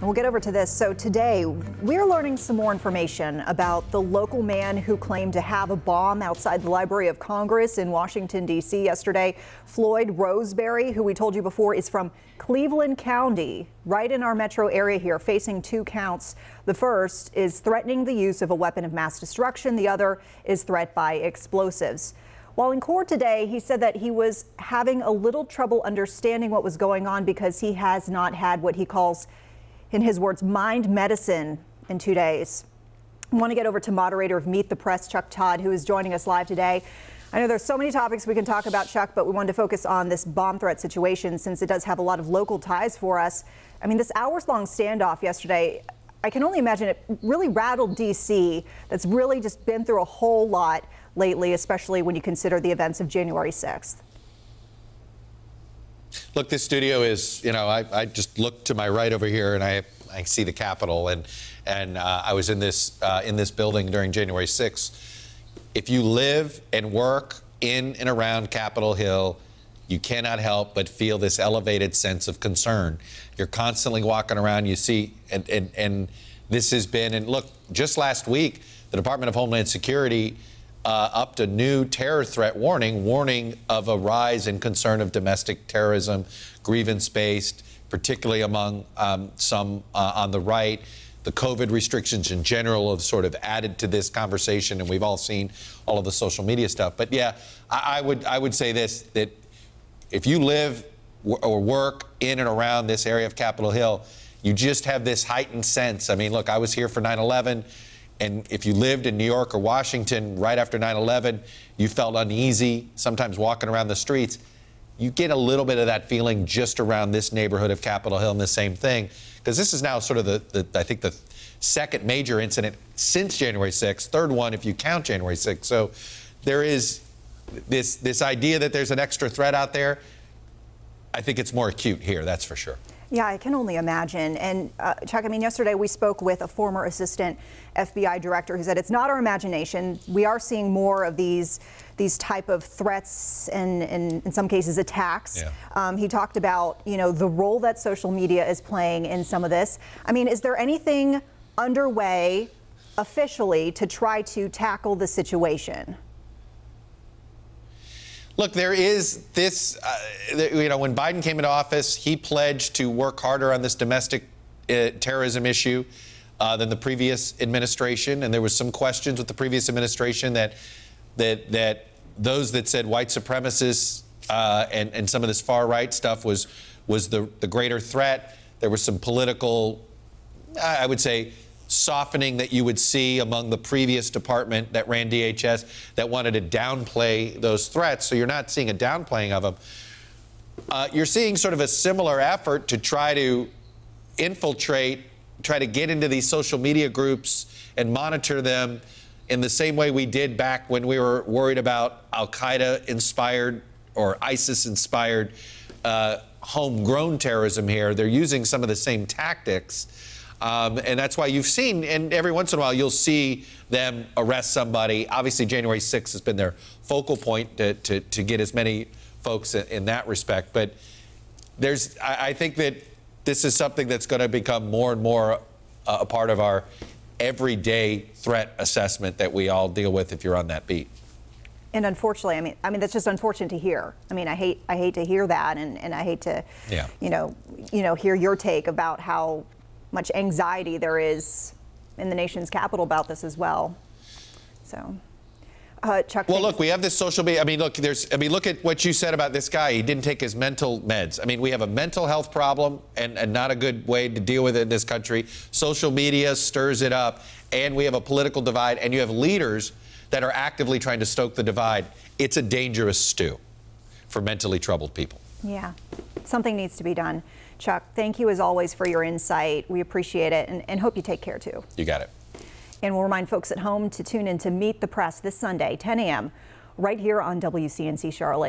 We'll get over to this. So today, we're learning some more information about the local man who claimed to have a bomb outside the Library of Congress in Washington, D.C. yesterday. Floyd Roseberry, who we told you before, is from Cleveland County, right in our metro area here, facing two counts. The first is threatening the use of a weapon of mass destruction. The other is threat by explosives. While in court today, he said that he was having a little trouble understanding what was going on because he has not had what he calls in his words, mind medicine in two days. I want to get over to moderator of Meet the Press, Chuck Todd, who is joining us live today. I know there's so many topics we can talk about, Chuck, but we wanted to focus on this bomb threat situation since it does have a lot of local ties for us. I mean, this hours long standoff yesterday, I can only imagine it really rattled D.C. That's really just been through a whole lot lately, especially when you consider the events of January 6th. Look, this studio is, you know, I, I just look to my right over here and I, I see the Capitol, and and uh, I was in this uh, in this building during January 6th. If you live and work in and around Capitol Hill, you cannot help but feel this elevated sense of concern. You're constantly walking around. You see, and and, and this has been, and look, just last week, the Department of Homeland Security uh, upped a new terror threat warning, warning of a rise in concern of domestic terrorism, grievance based, particularly among um, some uh, on the right. The COVID restrictions in general have sort of added to this conversation, and we've all seen all of the social media stuff. But yeah, I, I would I would say this that if you live or work in and around this area of Capitol Hill, you just have this heightened sense. I mean, look, I was here for 9 11. And if you lived in New York or Washington right after 9 11, you felt uneasy, sometimes walking around the streets. You get a little bit of that feeling just around this neighborhood of Capitol Hill and the same thing. Because this is now sort of the, the, I think, the second major incident since January 6th, third one if you count January 6th. So there is this, this idea that there's an extra threat out there. I think it's more acute here, that's for sure. Yeah, I can only imagine. And uh, Chuck, I mean, yesterday we spoke with a former assistant FBI director who said it's not our imagination. We are seeing more of these these type of threats and, and in some cases attacks. Yeah. Um, he talked about you know the role that social media is playing in some of this. I mean, is there anything underway officially to try to tackle the situation? Look, there is this, uh, you know, when Biden came into office, he pledged to work harder on this domestic uh, terrorism issue uh, than the previous administration. And there was some questions with the previous administration that, that, that those that said white supremacists uh, and, and some of this far right stuff was, was the, the greater threat. There was some political, I would say, softening that you would see among the previous department that ran DHS that wanted to downplay those threats. So you're not seeing a downplaying of them. Uh, you're seeing sort of a similar effort to try to infiltrate, try to get into these social media groups and monitor them in the same way we did back when we were worried about Al Qaeda inspired or ISIS inspired uh, homegrown terrorism here. They're using some of the same tactics. Um, and that's why you've seen, and every once in a while, you'll see them arrest somebody. Obviously, January 6th has been their focal point to, to, to get as many folks in, in that respect. But there's, I, I, think that this is something that's going to become more and more uh, a part of our everyday threat assessment that we all deal with if you're on that beat. And unfortunately, I mean, I mean that's just unfortunate to hear. I mean, I hate, I hate to hear that, and, and I hate to, yeah. you know, you know, hear your take about how much anxiety there is in the nation's capital about this as well. So. Uh, Chuck. Well, look, we have this social media. I mean, look, there's. I mean, look at what you said about this guy. He didn't take his mental meds. I mean, we have a mental health problem and, and not a good way to deal with it in this country. Social media stirs it up, and we have a political divide, and you have leaders that are actively trying to stoke the divide. It's a dangerous stew for mentally troubled people. Yeah, something needs to be done. Chuck, thank you as always for your insight. We appreciate it and, and hope you take care too. You got it. And we'll remind folks at home to tune in to Meet the Press this Sunday, 10 a.m., right here on WCNC Charlotte.